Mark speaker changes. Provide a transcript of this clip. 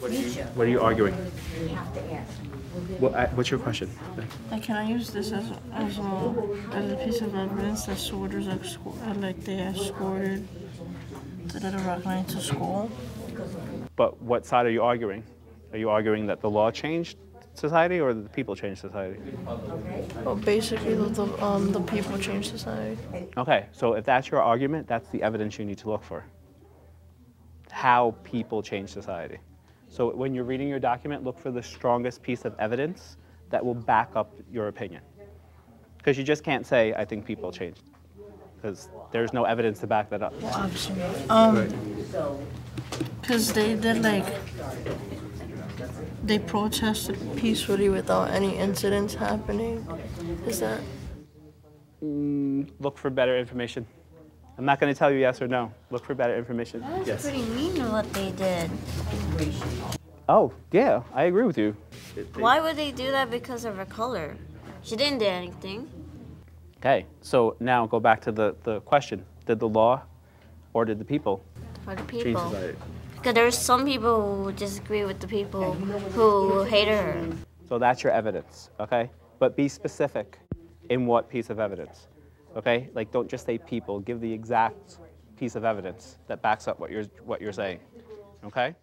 Speaker 1: What are you arguing? What, uh, what's your question?
Speaker 2: Like, can I use this as as a as a piece of evidence that soldiers escort, uh, like they escorted the Little Rock Nine to school?
Speaker 1: But what side are you arguing? Are you arguing that the law changed society or that the people changed society?
Speaker 2: Well, basically, the the, um, the people changed society.
Speaker 1: Okay, so if that's your argument, that's the evidence you need to look for. How people change society. So when you're reading your document, look for the strongest piece of evidence that will back up your opinion. Because you just can't say, I think people changed. Because there's no evidence to back that up.
Speaker 2: Well, obviously. Um, because they did like they protested peacefully without any incidents happening. Is that?
Speaker 1: Look for better information. I'm not going to tell you yes or no. Look for better information.
Speaker 3: That's
Speaker 1: yes.
Speaker 3: pretty mean what they did.
Speaker 1: Oh, yeah, I agree with you.
Speaker 3: Why would they do that because of her color? She didn't do anything.
Speaker 1: Okay, so now go back to the, the question. Did the law or did the people
Speaker 3: For the people.
Speaker 1: society?
Speaker 3: Because there's some people who disagree with the people who hated her.
Speaker 1: So that's your evidence, okay? But be specific in what piece of evidence, okay? Like don't just say people, give the exact piece of evidence that backs up what you're, what you're saying, okay?